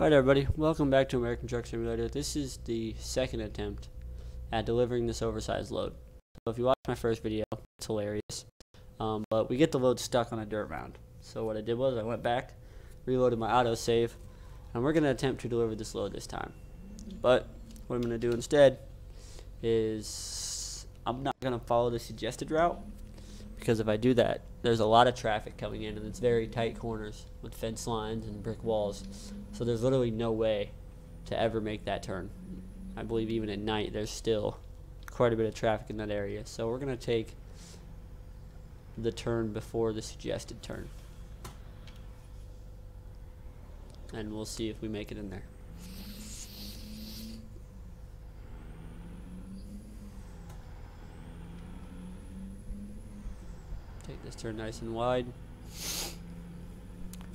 Alright everybody, welcome back to American Truck Simulator. This is the second attempt at delivering this oversized load. So if you watched my first video, it's hilarious. Um, but we get the load stuck on a dirt mound. So what I did was I went back, reloaded my autosave, and we're going to attempt to deliver this load this time. But what I'm going to do instead is I'm not going to follow the suggested route because if I do that, there's a lot of traffic coming in and it's very tight corners with fence lines and brick walls. So there's literally no way to ever make that turn. I believe even at night there's still quite a bit of traffic in that area. So we're going to take the turn before the suggested turn. And we'll see if we make it in there. This turn nice and wide. If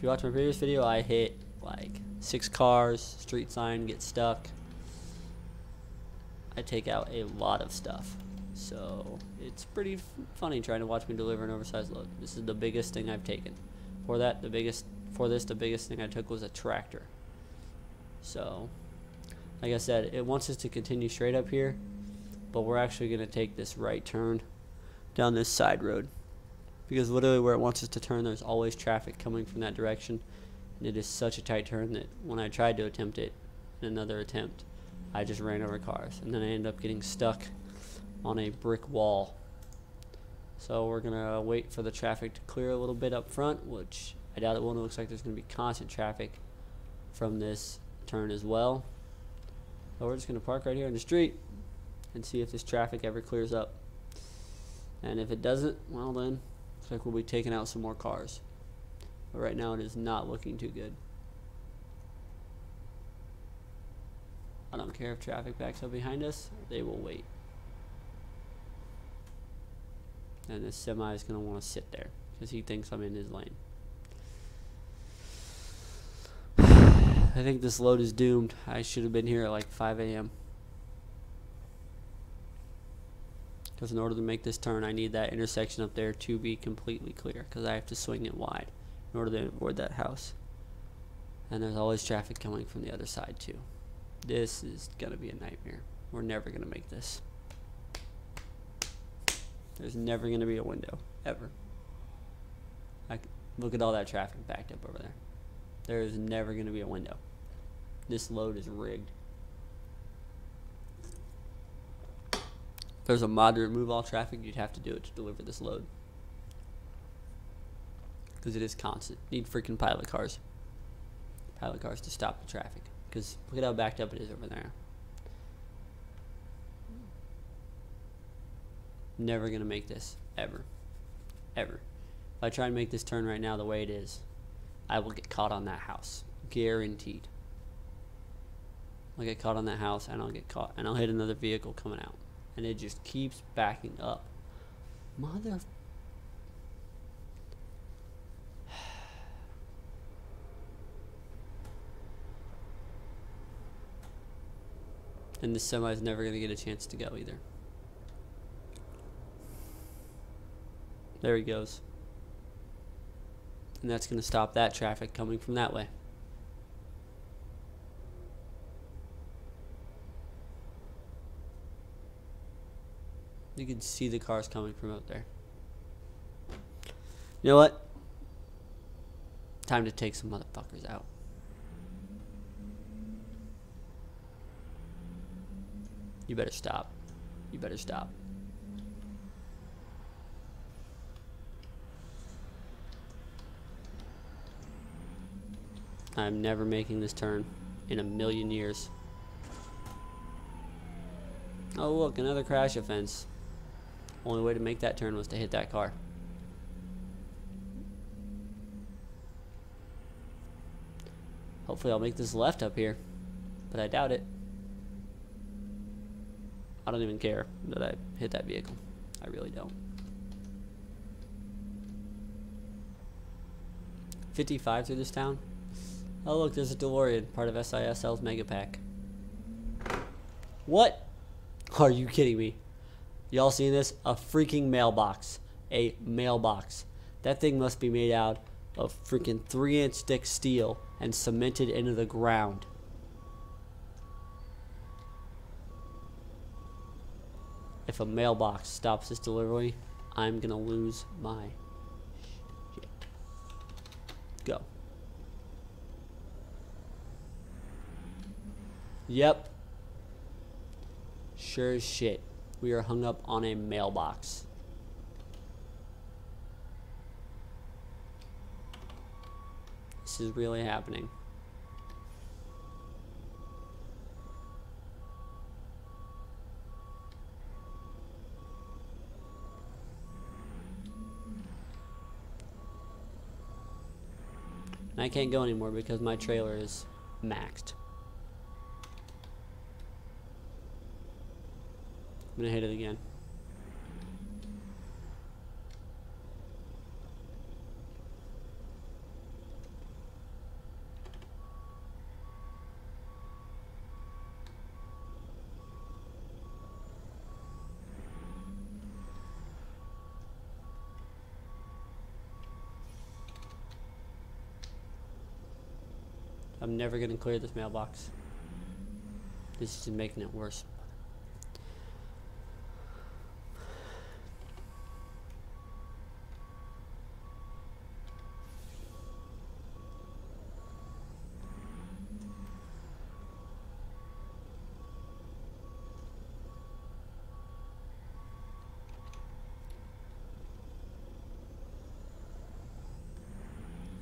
you watch my previous video, I hit like six cars, street sign, get stuck. I take out a lot of stuff. So it's pretty funny trying to watch me deliver an oversized load. This is the biggest thing I've taken. For that, the biggest for this, the biggest thing I took was a tractor. So, like I said, it wants us to continue straight up here, but we're actually going to take this right turn down this side road because literally where it wants us to turn there's always traffic coming from that direction. And it is such a tight turn that when I tried to attempt it in another attempt I just ran over cars. And then I ended up getting stuck on a brick wall. So we're gonna wait for the traffic to clear a little bit up front which I doubt it will. It looks like there's gonna be constant traffic from this turn as well. So we're just gonna park right here in the street and see if this traffic ever clears up. And if it doesn't well then Looks like we'll be taking out some more cars. But right now it is not looking too good. I don't care if traffic backs up behind us, they will wait. And this semi is going to want to sit there because he thinks I'm in his lane. I think this load is doomed. I should have been here at like 5 a.m. Because in order to make this turn, I need that intersection up there to be completely clear. Because I have to swing it wide in order to avoid that house. And there's always traffic coming from the other side too. This is going to be a nightmare. We're never going to make this. There's never going to be a window. Ever. I, look at all that traffic backed up over there. There is never going to be a window. This load is rigged. There's a mod to remove all traffic, you'd have to do it to deliver this load. Because it is constant. Need freaking pilot cars. Pilot cars to stop the traffic. Because look at how backed up it is over there. Never going to make this. Ever. Ever. If I try and make this turn right now the way it is, I will get caught on that house. Guaranteed. I'll get caught on that house and I'll get caught. And I'll hit another vehicle coming out and it just keeps backing up. Mother. and the semi is never going to get a chance to go either. There he goes. And that's going to stop that traffic coming from that way. You can see the cars coming from out there. You know what? Time to take some motherfuckers out. You better stop. You better stop. I'm never making this turn in a million years. Oh look, another crash offense. Only way to make that turn was to hit that car. Hopefully I'll make this left up here. But I doubt it. I don't even care that I hit that vehicle. I really don't. 55 through this town. Oh look, there's a DeLorean, part of SISL's Mega Pack. What? Are you kidding me? Y'all seen this? A freaking mailbox. A mailbox. That thing must be made out of freaking three inch thick steel and cemented into the ground. If a mailbox stops this delivery, I'm gonna lose my shit. Go. Yep. Sure as shit. We are hung up on a mailbox. This is really happening. And I can't go anymore because my trailer is maxed. I'm gonna hit it again. I'm never gonna clear this mailbox. This is making it worse.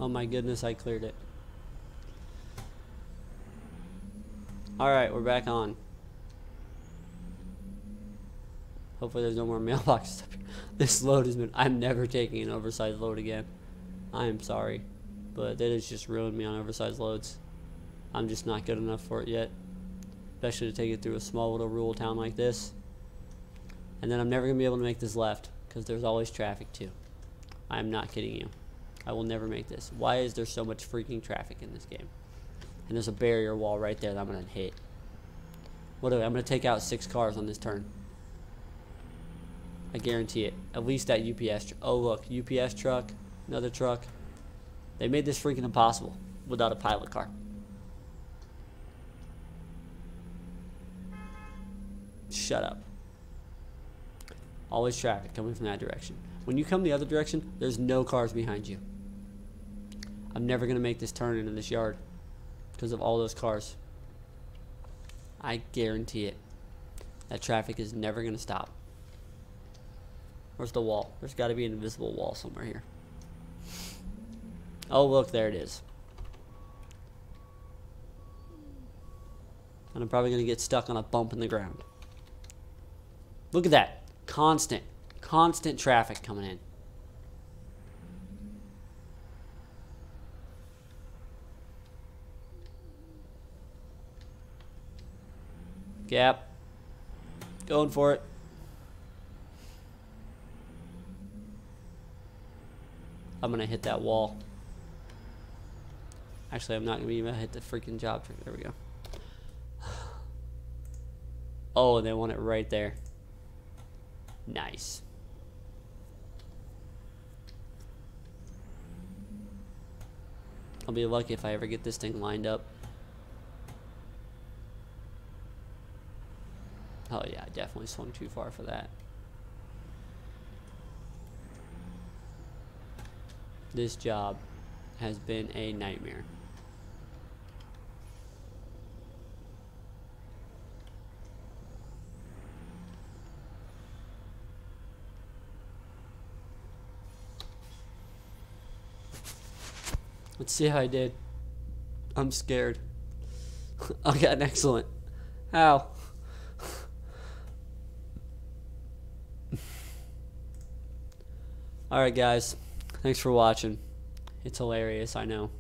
Oh my goodness, I cleared it. Alright, we're back on. Hopefully there's no more mailboxes up here. This load has been... I'm never taking an oversized load again. I am sorry. But that has just ruined me on oversized loads. I'm just not good enough for it yet. Especially to take it through a small little rural town like this. And then I'm never going to be able to make this left. Because there's always traffic too. I'm not kidding you. I will never make this. Why is there so much freaking traffic in this game? And there's a barrier wall right there that I'm going to hit. What I'm going to take out six cars on this turn. I guarantee it. At least that UPS. Oh, look. UPS truck. Another truck. They made this freaking impossible without a pilot car. Shut up. Always traffic coming from that direction. When you come the other direction, there's no cars behind you. I'm never going to make this turn into this yard because of all those cars. I guarantee it. That traffic is never going to stop. Where's the wall? There's got to be an invisible wall somewhere here. Oh, look, there it is. And I'm probably going to get stuck on a bump in the ground. Look at that. Constant, constant traffic coming in. Gap. Going for it. I'm going to hit that wall. Actually, I'm not going to to hit the freaking job. There we go. Oh, they want it right there. Nice. I'll be lucky if I ever get this thing lined up. Oh yeah, I definitely swung too far for that. This job has been a nightmare. Let's see how I did. I'm scared. I got an excellent. How? Alright guys, thanks for watching. It's hilarious, I know.